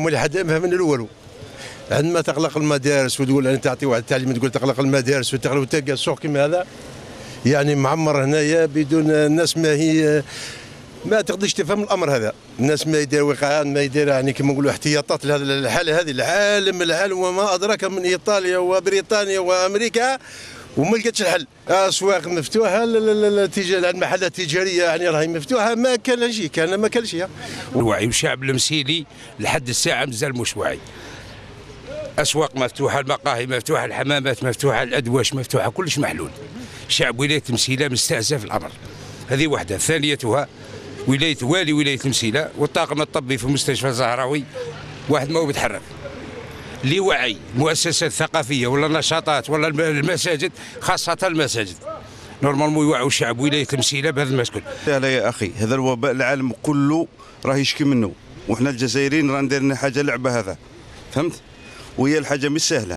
ولا حد ما من الأول عندما تغلق المدارس وتقول أنا تعطي واحد التعليم تقول تغلق المدارس وتلقى السوق كما هذا يعني معمر هنايا بدون الناس ما هي ما تقدرش تفهم الأمر هذا. الناس ما يدير وقعان ما يدير يعني كما نقولوا احتياطات لهذا الحاله هذه العالم العالم وما أدراك من إيطاليا وبريطانيا وأمريكا وما لقيتش الحل. اسواق مفتوحه التجار المحلات التجاريه يعني راهي مفتوحة ما كان شيء كان ما كان شيء. الوعي والشعب المسيلي لحد الساعة مازال مش واعي. أسواق مفتوحة المقاهي مفتوحة الحمامات مفتوحة الأدواش مفتوحة كلش محلول. شعب ولاية مسيلة في الأمر. هذه واحدة ثانيتها ولاية والي ولاية مسيلة والطاقم الطبي في مستشفى الزهراوي واحد ما هو بيتحرك لوعي مؤسسات ثقافية ولا نشاطات ولا المساجد خاصة المساجد. نورمالمون يوعوا الشعب ولايه المسيله بهذا المسكن لا يا أخي هذا الوباء العالم كله راه يشكي منه. وحنا الجزائريين راه ندير حاجة لعبة هذا. فهمت؟ وهي الحاجة مش سهلة.